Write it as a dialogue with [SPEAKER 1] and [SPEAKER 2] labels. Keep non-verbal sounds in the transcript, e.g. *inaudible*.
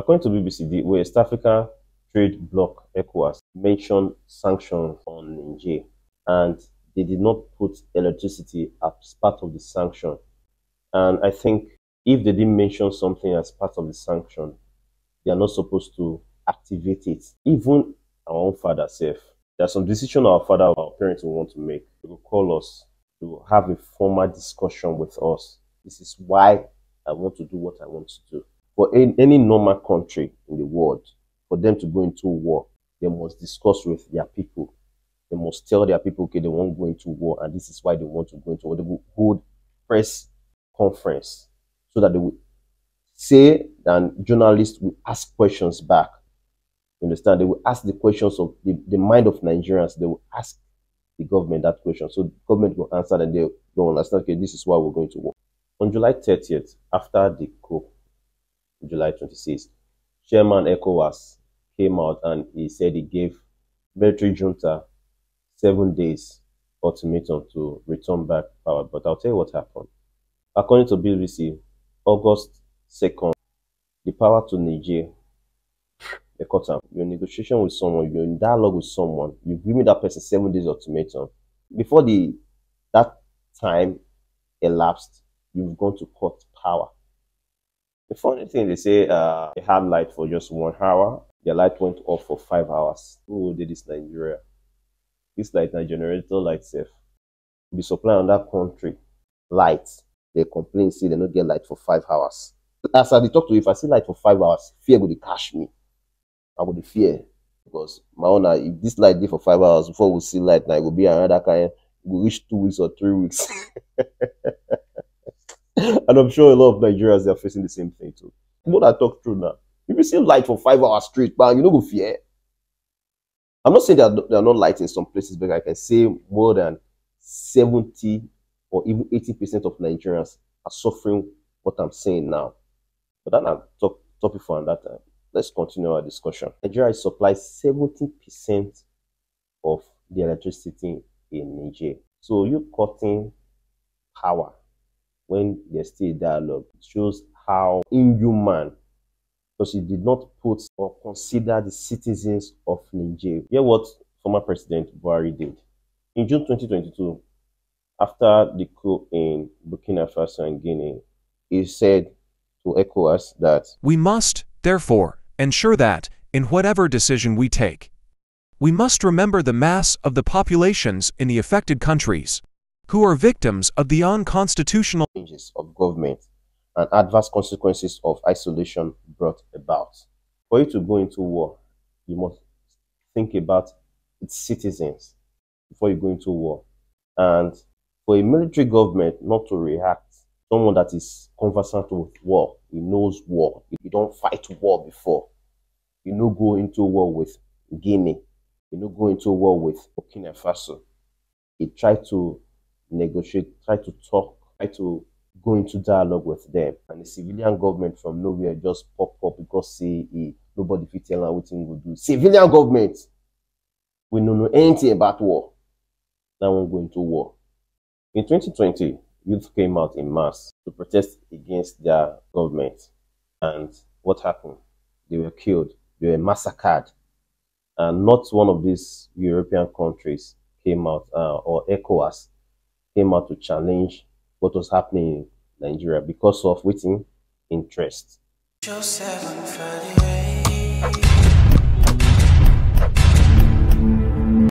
[SPEAKER 1] According to BBC, the West Africa Trade Bloc ECOWAS mentioned sanctions on Niger and they did not put electricity as part of the sanction. And I think if they didn't mention something as part of the sanction, they are not supposed to activate it. Even our own father self. There's some decision our father or our parents will want to make. They will call us to have a formal discussion with us. This is why I want to do what I want to do. For any normal country in the world, for them to go into war, they must discuss with their people. They must tell their people, okay, they won't go into war, and this is why they want to go into war. They will hold press conference so that they will say that journalists will ask questions back. You understand? They will ask the questions of the, the mind of Nigerians. They will ask the government that question. So the government will answer and they will understand, okay, this is why we're going to war. On July 30th, after the coup, July 26th, Chairman ECOWAS came out and he said he gave military junta seven days ultimatum to return back power. But I'll tell you what happened. According to BBC, August 2nd, the power to Niger a quarter. You're in negotiation with someone, you're in dialogue with someone, you give me that person seven days ultimatum. Before the that time elapsed, you've gone to court power. The funny thing they say uh, they had light for just one hour, their light went off for five hours. Who did this Nigeria? This light na generator light safe. Be supply on that country light. They complain, say they don't get light for five hours. As I talk to you, if I see light for five hours, fear will cash me. I would fear because my own if this light did for five hours before we see light now it will be another kind we reach two weeks or three weeks *laughs* *laughs* and i'm sure a lot of nigerians they are facing the same thing too. What i talk through now if you see light for five hours straight man you know go fear. I'm not saying that there are not light in some places but i can say more than 70 or even 80 percent of nigerians are suffering what i'm saying now. But that i'm talk topic for another time. Let's continue our discussion. Nigeria supplies 70% of the electricity in Niger. So you cutting power when there's still dialogue shows how inhuman because he did not put or consider the citizens of Niger. Hear what former President Buhari did. In June 2022, after the coup in Burkina Faso and Guinea, he said to ECOWAS that
[SPEAKER 2] We must, therefore, ensure that, in whatever decision we take, we must remember the mass of the populations in the affected countries who are victims of the unconstitutional
[SPEAKER 1] changes of government and adverse consequences of isolation brought about. For you to go into war, you must think about its citizens before you go into war. And for a military government not to react, someone that is conversant with war, he knows war. If You don't fight war before. You no go into war with Guinea. You no go into war with Burkina Faso. He tried to negotiate, try to talk, try to go into dialogue with them. And the civilian government from nowhere just pop up because say he, nobody fit tell am wetin go do. Civilian government, we don't know anything about war. Now we go into war. In 2020, youth came out in mass to protest against their government. And what happened? They were killed they were massacred. And not one of these European countries came out, uh, or ECOWAS came out to challenge what was happening in Nigeria because of waiting interest.